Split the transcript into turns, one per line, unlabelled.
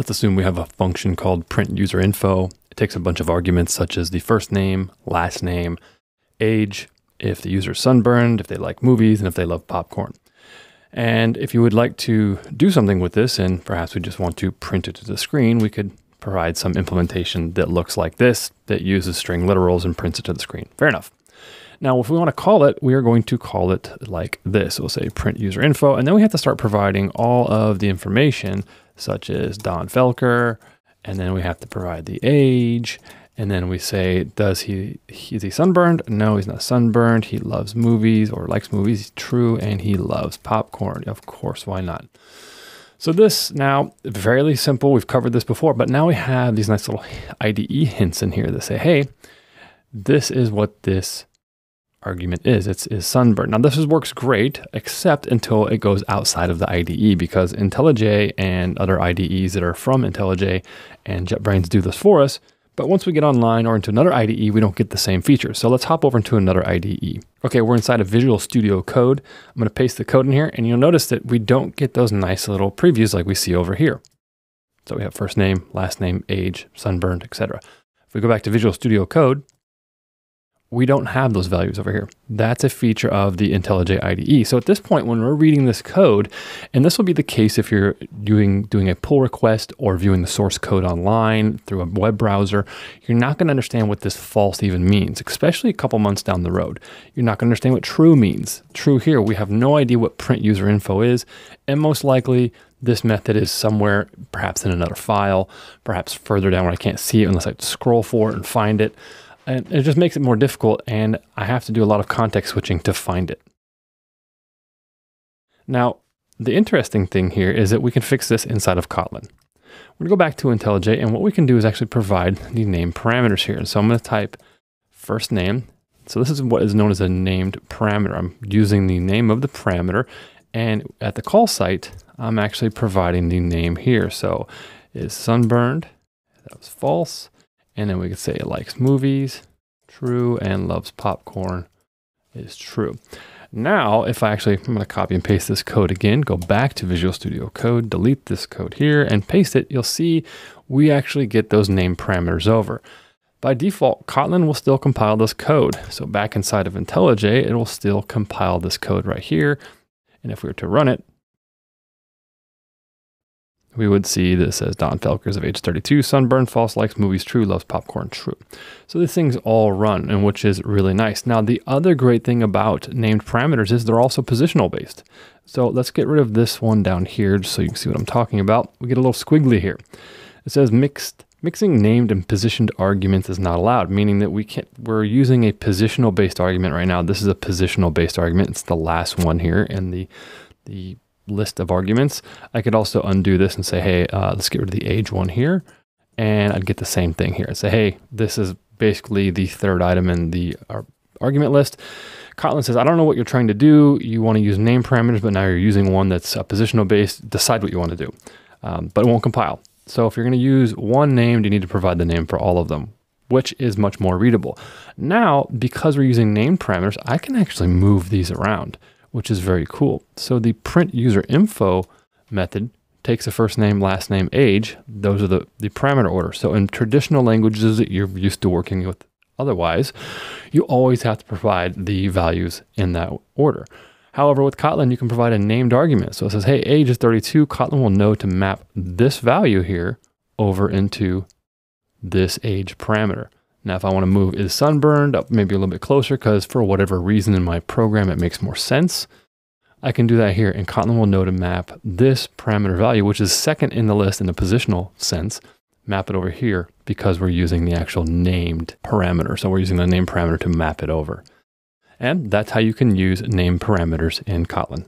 Let's assume we have a function called print user info. It takes a bunch of arguments such as the first name, last name, age, if the user is sunburned, if they like movies, and if they love popcorn. And if you would like to do something with this, and perhaps we just want to print it to the screen, we could provide some implementation that looks like this, that uses string literals and prints it to the screen. Fair enough. Now, if we want to call it, we are going to call it like this. We'll say print user info, and then we have to start providing all of the information, such as Donn Felker, and then we have to provide the age, and then we say, does he, is he sunburned? No, he's not sunburned. He loves movies or likes movies. True. And he loves popcorn. Of course, why not? So this now, fairly simple. We've covered this before, but now we have these nice little IDE hints in here that say, hey, this is what this argument is. It's is sunburn. Now this is, works great, except until it goes outside of the IDE because IntelliJ and other IDEs that are from IntelliJ and JetBrains do this for us but once we get online or into another IDE, we don't get the same features. So let's hop over into another IDE. Okay, we're inside of Visual Studio Code. I'm gonna paste the code in here and you'll notice that we don't get those nice little previews like we see over here. So we have first name, last name, age, sunburned, etc. If we go back to Visual Studio Code, we don't have those values over here. That's a feature of the IntelliJ IDE. So at this point, when we're reading this code, and this will be the case if you're doing, doing a pull request or viewing the source code online through a web browser, you're not going to understand what this false even means, especially a couple months down the road. You're not going to understand what true means. True here, we have no idea what print user info is, and most likely this method is somewhere, perhaps in another file, perhaps further down where I can't see it unless I scroll for it and find it and it just makes it more difficult and I have to do a lot of context switching to find it. Now, the interesting thing here is that we can fix this inside of Kotlin. We're gonna go back to IntelliJ and what we can do is actually provide the name parameters here. So I'm gonna type first name. So this is what is known as a named parameter. I'm using the name of the parameter and at the call site, I'm actually providing the name here. So is sunburned, that was false. And then we could say it likes movies, true, and loves popcorn is true. Now, if I actually, I'm going to copy and paste this code again, go back to Visual Studio Code, delete this code here and paste it, you'll see we actually get those name parameters over. By default, Kotlin will still compile this code. So back inside of IntelliJ, it will still compile this code right here. And if we were to run it, we would see this as Donn Felkers of age 32, sunburn, false, likes movies, true, loves popcorn, true. So these things all run, and which is really nice. Now, the other great thing about named parameters is they're also positional based. So let's get rid of this one down here just so you can see what I'm talking about. We get a little squiggly here. It says mixed Mixing named and positioned arguments is not allowed, meaning that we can't, we're using a positional based argument right now. This is a positional based argument. It's the last one here And the, the list of arguments. I could also undo this and say, hey, uh, let's get rid of the age one here. And I'd get the same thing here. I'd say, hey, this is basically the third item in the uh, argument list. Kotlin says, I don't know what you're trying to do. You want to use name parameters, but now you're using one that's uh, positional based. Decide what you want to do, um, but it won't compile. So if you're going to use one name, you need to provide the name for all of them, which is much more readable. Now, because we're using name parameters, I can actually move these around which is very cool. So the print user info method takes the first name, last name, age. Those are the, the parameter order. So in traditional languages that you're used to working with otherwise, you always have to provide the values in that order. However, with Kotlin, you can provide a named argument. So it says, hey, age is 32. Kotlin will know to map this value here over into this age parameter. Now, if I want to move is sunburned up maybe a little bit closer because for whatever reason in my program it makes more sense, I can do that here and Kotlin will know to map this parameter value, which is second in the list in the positional sense, map it over here because we're using the actual named parameter. So we're using the name parameter to map it over. And that's how you can use name parameters in Kotlin.